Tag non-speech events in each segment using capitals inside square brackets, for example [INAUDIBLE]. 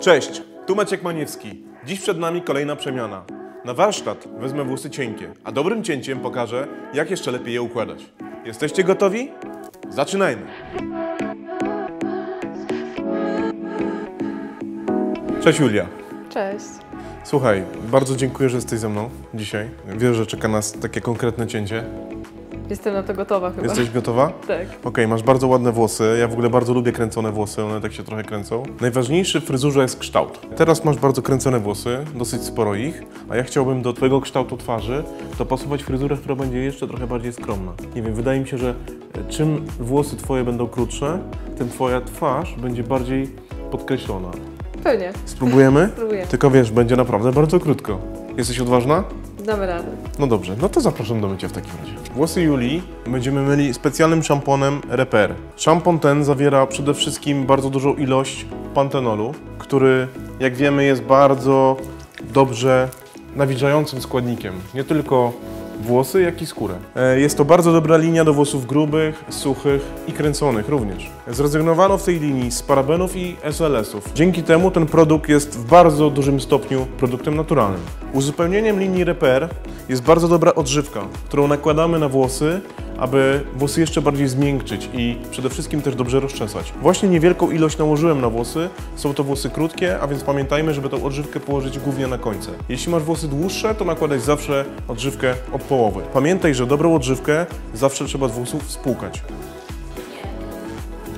Cześć, tu Maciek Maniewski. Dziś przed nami kolejna przemiana. Na warsztat wezmę włosy cienkie, a dobrym cięciem pokażę, jak jeszcze lepiej je układać. Jesteście gotowi? Zaczynajmy! Cześć Julia. Cześć. Słuchaj, bardzo dziękuję, że jesteś ze mną dzisiaj. Wiem, że czeka nas takie konkretne cięcie. Jestem na to gotowa chyba. Jesteś gotowa? Tak. Okej, masz bardzo ładne włosy. Ja w ogóle bardzo lubię kręcone włosy, one tak się trochę kręcą. Najważniejszy w fryzurze jest kształt. Teraz masz bardzo kręcone włosy, dosyć sporo ich, a ja chciałbym do Twojego kształtu twarzy dopasować fryzurę, która będzie jeszcze trochę bardziej skromna. Nie wiem, wydaje mi się, że e, czym włosy Twoje będą krótsze, tym Twoja twarz będzie bardziej podkreślona. Pewnie. Spróbujemy? [LAUGHS] Spróbuję. Tylko wiesz, będzie naprawdę bardzo krótko. Jesteś odważna? Radę. No dobrze, no to zapraszam do mycia w takim razie. Włosy Julii będziemy myli specjalnym szamponem Repair. Szampon ten zawiera przede wszystkim bardzo dużą ilość pantenolu, który jak wiemy jest bardzo dobrze nawilżającym składnikiem. Nie tylko włosy, jak i skórę. E, Jest to bardzo dobra linia do włosów grubych, suchych i kręconych również. Zrezygnowano w tej linii z parabenów i SLS-ów. Dzięki temu ten produkt jest w bardzo dużym stopniu produktem naturalnym. Uzupełnieniem linii Repair jest bardzo dobra odżywka, którą nakładamy na włosy, aby włosy jeszcze bardziej zmiękczyć i przede wszystkim też dobrze rozczesać. Właśnie niewielką ilość nałożyłem na włosy. Są to włosy krótkie, a więc pamiętajmy, żeby tą odżywkę położyć głównie na końce. Jeśli masz włosy dłuższe, to nakładaj zawsze odżywkę od połowy. Pamiętaj, że dobrą odżywkę zawsze trzeba z włosów spłukać.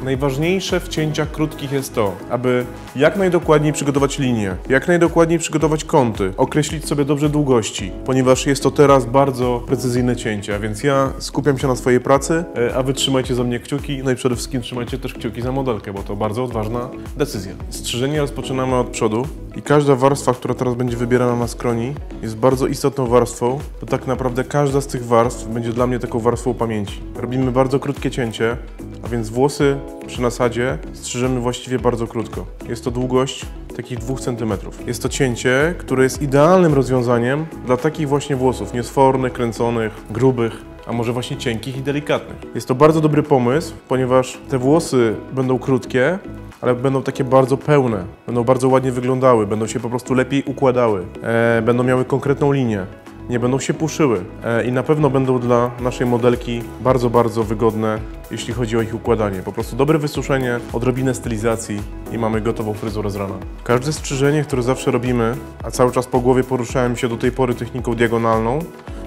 Najważniejsze w cięciach krótkich jest to, aby jak najdokładniej przygotować linię, jak najdokładniej przygotować kąty, określić sobie dobrze długości, ponieważ jest to teraz bardzo precyzyjne cięcie, więc ja skupiam się na swojej pracy, e, a wy trzymajcie za mnie kciuki, no i przede wszystkim trzymajcie też kciuki za modelkę, bo to bardzo odważna decyzja. Strzyżenie rozpoczynamy od przodu i każda warstwa, która teraz będzie wybierana na skroni, jest bardzo istotną warstwą, bo tak naprawdę każda z tych warstw będzie dla mnie taką warstwą pamięci. Robimy bardzo krótkie cięcie, a więc włosy przy nasadzie strzyżemy właściwie bardzo krótko. Jest to długość takich 2 cm. Jest to cięcie, które jest idealnym rozwiązaniem dla takich właśnie włosów, niesfornych, kręconych, grubych, a może właśnie cienkich i delikatnych. Jest to bardzo dobry pomysł, ponieważ te włosy będą krótkie, ale będą takie bardzo pełne, będą bardzo ładnie wyglądały, będą się po prostu lepiej układały, e, będą miały konkretną linię nie będą się puszyły e, i na pewno będą dla naszej modelki bardzo, bardzo wygodne, jeśli chodzi o ich układanie. Po prostu dobre wysuszenie, odrobinę stylizacji i mamy gotową fryzurę z rana. Każde strzyżenie, które zawsze robimy, a cały czas po głowie poruszałem się do tej pory techniką diagonalną,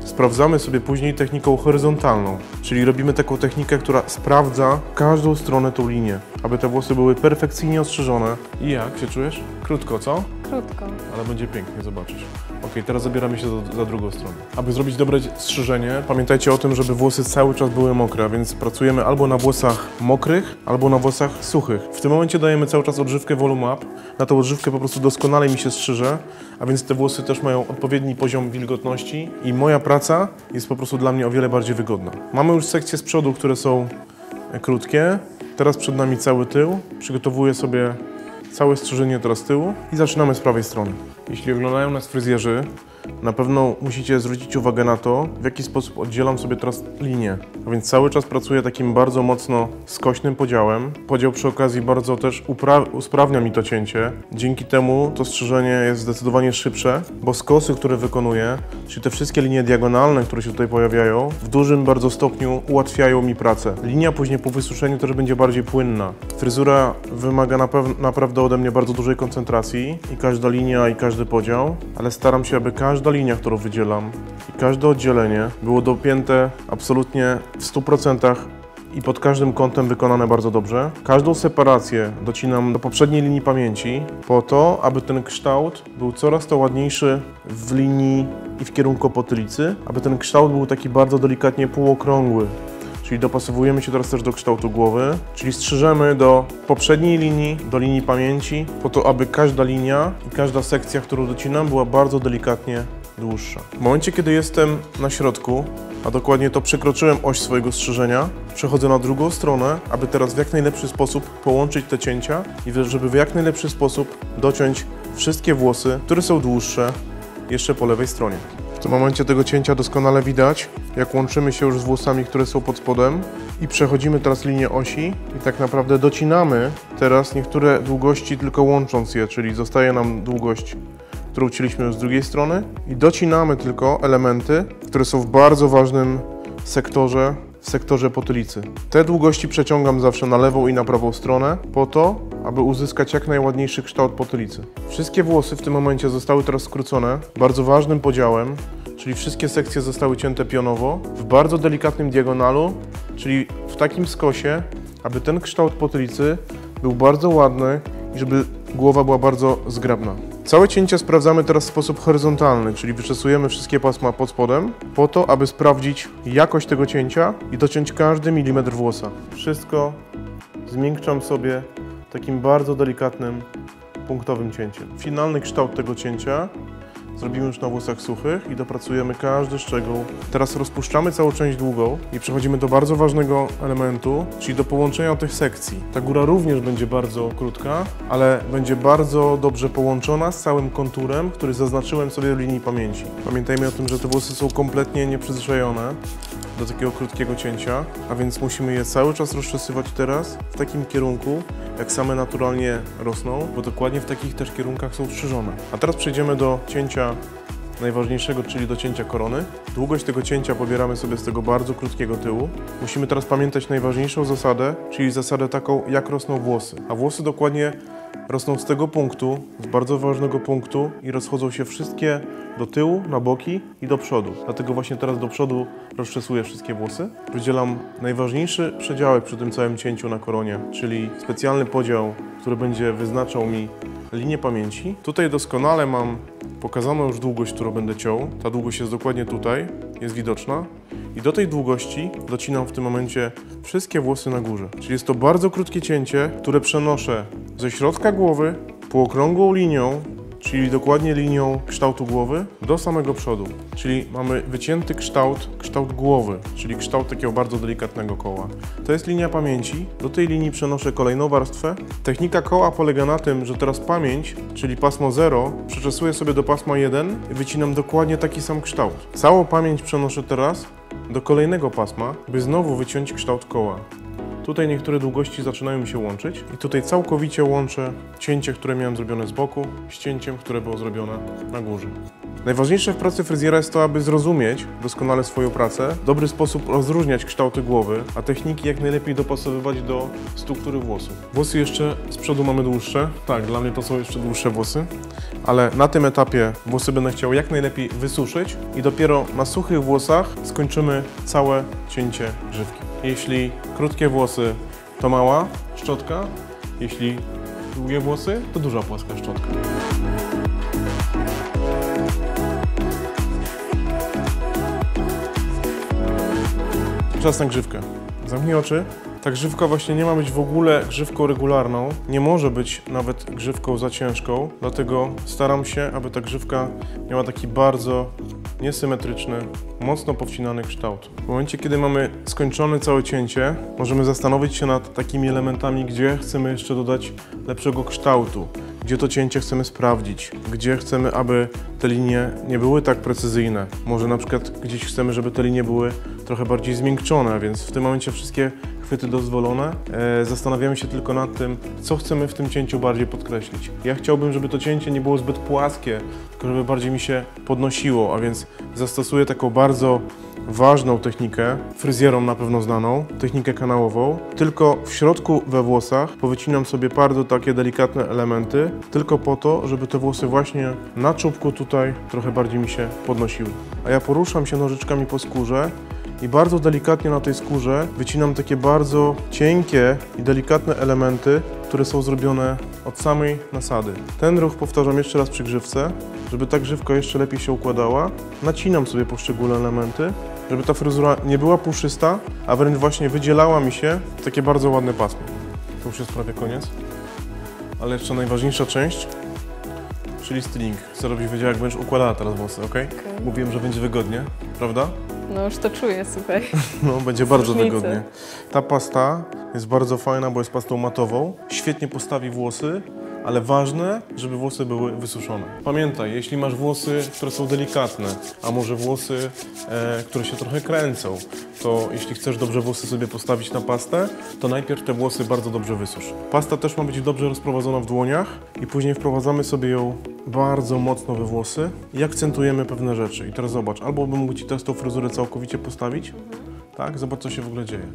sprawdzamy sobie później techniką horyzontalną, czyli robimy taką technikę, która sprawdza każdą stronę tą linię, aby te włosy były perfekcyjnie ostrzyżone. I jak się czujesz? Krótko, co? Krótko. Ale będzie pięknie, zobaczysz. Ok, teraz zabieramy się za, za drugą stronę. Aby zrobić dobre strzyżenie, pamiętajcie o tym, żeby włosy cały czas były mokre, więc pracujemy albo na włosach mokrych, albo na włosach suchych. W tym momencie dajemy cały czas odżywkę Volume Up. Na tą odżywkę po prostu doskonale mi się strzyże, a więc te włosy też mają odpowiedni poziom wilgotności i moja praca jest po prostu dla mnie o wiele bardziej wygodna. Mamy już sekcje z przodu, które są krótkie. Teraz przed nami cały tył. Przygotowuję sobie całe strzyżenie teraz tyłu i zaczynamy z prawej strony. Jeśli oglądają nas fryzjerzy, na pewno musicie zwrócić uwagę na to, w jaki sposób oddzielam sobie teraz linię. A więc cały czas pracuję takim bardzo mocno skośnym podziałem. Podział przy okazji bardzo też usprawnia mi to cięcie. Dzięki temu to strzyżenie jest zdecydowanie szybsze, bo skosy, które wykonuję, czyli te wszystkie linie diagonalne, które się tutaj pojawiają, w dużym bardzo stopniu ułatwiają mi pracę. Linia później po wysuszeniu też będzie bardziej płynna. Fryzura wymaga na naprawdę ode mnie bardzo dużej koncentracji i każda linia i każdy podział, ale staram się, aby każda linia, którą wydzielam i każde oddzielenie było dopięte absolutnie w 100% i pod każdym kątem wykonane bardzo dobrze. Każdą separację docinam do poprzedniej linii pamięci po to, aby ten kształt był coraz to ładniejszy w linii i w kierunku potylicy, aby ten kształt był taki bardzo delikatnie półokrągły. Czyli dopasowujemy się teraz też do kształtu głowy, czyli strzyżemy do poprzedniej linii, do linii pamięci, po to, aby każda linia i każda sekcja, którą docinam, była bardzo delikatnie dłuższa. W momencie, kiedy jestem na środku, a dokładnie to przekroczyłem oś swojego strzyżenia, przechodzę na drugą stronę, aby teraz w jak najlepszy sposób połączyć te cięcia i żeby w jak najlepszy sposób dociąć wszystkie włosy, które są dłuższe, jeszcze po lewej stronie. W tym momencie tego cięcia doskonale widać jak łączymy się już z włosami, które są pod spodem i przechodzimy teraz linię osi i tak naprawdę docinamy teraz niektóre długości tylko łącząc je, czyli zostaje nam długość, którą chcieliśmy z drugiej strony i docinamy tylko elementy, które są w bardzo ważnym sektorze, w sektorze potylicy. Te długości przeciągam zawsze na lewą i na prawą stronę po to, aby uzyskać jak najładniejszy kształt potylicy. Wszystkie włosy w tym momencie zostały teraz skrócone bardzo ważnym podziałem, czyli wszystkie sekcje zostały cięte pionowo w bardzo delikatnym diagonalu, czyli w takim skosie, aby ten kształt potylicy był bardzo ładny i żeby głowa była bardzo zgrabna. Całe cięcie sprawdzamy teraz w sposób horyzontalny, czyli wyczesujemy wszystkie pasma pod spodem, po to, aby sprawdzić jakość tego cięcia i dociąć każdy milimetr włosa. Wszystko zmiękczam sobie takim bardzo delikatnym, punktowym cięciem. Finalny kształt tego cięcia zrobimy już na włosach suchych i dopracujemy każdy szczegół. Teraz rozpuszczamy całą część długą i przechodzimy do bardzo ważnego elementu, czyli do połączenia tych sekcji. Ta góra również będzie bardzo krótka, ale będzie bardzo dobrze połączona z całym konturem, który zaznaczyłem sobie w linii pamięci. Pamiętajmy o tym, że te włosy są kompletnie nieprzyzwyczajone do takiego krótkiego cięcia, a więc musimy je cały czas rozczesywać teraz w takim kierunku, jak same naturalnie rosną, bo dokładnie w takich też kierunkach są strzyżone. A teraz przejdziemy do cięcia najważniejszego, czyli do cięcia korony. Długość tego cięcia pobieramy sobie z tego bardzo krótkiego tyłu. Musimy teraz pamiętać najważniejszą zasadę, czyli zasadę taką, jak rosną włosy. A włosy dokładnie rosną z tego punktu, z bardzo ważnego punktu i rozchodzą się wszystkie do tyłu, na boki i do przodu. Dlatego właśnie teraz do przodu rozczesuję wszystkie włosy. Wydzielam najważniejszy przedziałek przy tym całym cięciu na koronie, czyli specjalny podział, który będzie wyznaczał mi linię pamięci. Tutaj doskonale mam pokazaną już długość, którą będę ciął. Ta długość jest dokładnie tutaj, jest widoczna. I do tej długości docinam w tym momencie wszystkie włosy na górze. Czyli jest to bardzo krótkie cięcie, które przenoszę ze środka głowy półokrągłą linią, czyli dokładnie linią kształtu głowy, do samego przodu. Czyli mamy wycięty kształt, kształt głowy, czyli kształt takiego bardzo delikatnego koła. To jest linia pamięci. Do tej linii przenoszę kolejną warstwę. Technika koła polega na tym, że teraz pamięć, czyli pasmo 0, przeczesuję sobie do pasma 1 i wycinam dokładnie taki sam kształt. Całą pamięć przenoszę teraz do kolejnego pasma, by znowu wyciąć kształt koła. Tutaj niektóre długości zaczynają mi się łączyć i tutaj całkowicie łączę cięcie, które miałem zrobione z boku z cięciem, które było zrobione na górze. Najważniejsze w pracy fryzjera jest to, aby zrozumieć doskonale swoją pracę, w dobry sposób rozróżniać kształty głowy, a techniki jak najlepiej dopasowywać do struktury włosów. Włosy jeszcze z przodu mamy dłuższe. Tak, dla mnie to są jeszcze dłuższe włosy, ale na tym etapie włosy będę chciał jak najlepiej wysuszyć i dopiero na suchych włosach skończymy całe cięcie grzywki. Jeśli krótkie włosy to mała szczotka, jeśli długie włosy to duża płaska szczotka. Czas na grzywkę. Zamknij oczy. Ta grzywka właśnie nie ma być w ogóle grzywką regularną, nie może być nawet grzywką za ciężką, dlatego staram się, aby ta grzywka miała taki bardzo niesymetryczny, mocno powcinany kształt. W momencie, kiedy mamy skończone całe cięcie, możemy zastanowić się nad takimi elementami, gdzie chcemy jeszcze dodać lepszego kształtu, gdzie to cięcie chcemy sprawdzić, gdzie chcemy, aby te linie nie były tak precyzyjne. Może na przykład gdzieś chcemy, żeby te linie były trochę bardziej zmiękczone, więc w tym momencie wszystkie chwyty dozwolone. E, zastanawiamy się tylko nad tym, co chcemy w tym cięciu bardziej podkreślić. Ja chciałbym, żeby to cięcie nie było zbyt płaskie, tylko żeby bardziej mi się podnosiło, a więc zastosuję taką bardzo ważną technikę, fryzjerom na pewno znaną, technikę kanałową. Tylko w środku we włosach powycinam sobie bardzo takie delikatne elementy, tylko po to, żeby te włosy właśnie na czubku tutaj trochę bardziej mi się podnosiły. A ja poruszam się nożyczkami po skórze i bardzo delikatnie na tej skórze wycinam takie bardzo cienkie i delikatne elementy, które są zrobione od samej nasady. Ten ruch powtarzam jeszcze raz przy grzywce, żeby ta grzywka jeszcze lepiej się układała. Nacinam sobie poszczególne elementy, żeby ta fryzura nie była puszysta, a wręcz właśnie wydzielała mi się w takie bardzo ładne pasmo. To już jest prawie koniec. Ale jeszcze najważniejsza część, czyli styling. Chcę, żebyś wiedziała, jak będziesz układała teraz włosy, ok? Mówiłem, że będzie wygodnie, prawda? No już to czuję, słuchaj. [LAUGHS] No, będzie bardzo Różnice. wygodnie. Ta pasta jest bardzo fajna, bo jest pastą matową. Świetnie postawi włosy, ale ważne, żeby włosy były wysuszone. Pamiętaj, jeśli masz włosy, które są delikatne, a może włosy, e, które się trochę kręcą, to jeśli chcesz dobrze włosy sobie postawić na pastę, to najpierw te włosy bardzo dobrze wysusz. Pasta też ma być dobrze rozprowadzona w dłoniach i później wprowadzamy sobie ją bardzo mocno we włosy i akcentujemy pewne rzeczy. I teraz zobacz, albo bym mógł Ci teraz tą fryzurę całkowicie postawić, tak? Zobacz, co się w ogóle dzieje.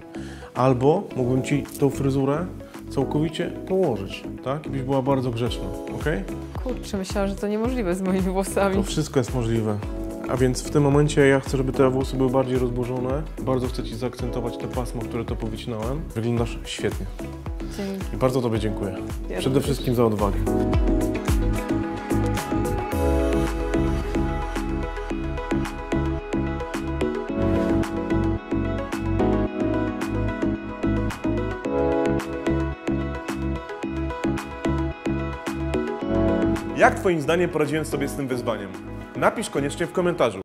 Albo mógłbym Ci tą fryzurę całkowicie położyć, tak? I byś była bardzo grzeczna, ok? Kurczę, myślałam, że to niemożliwe z moimi włosami. To wszystko jest możliwe. A więc w tym momencie ja chcę, żeby te włosy były bardziej rozburzone. Bardzo chcę Ci zaakcentować te pasmo, które to powycinałem. Wyglądasz świetnie. Dzięki. I bardzo Tobie dziękuję. Ja Przede wszystkim za odwagę. Jak Twoim zdaniem poradziłem sobie z tym wyzwaniem? Napisz koniecznie w komentarzu.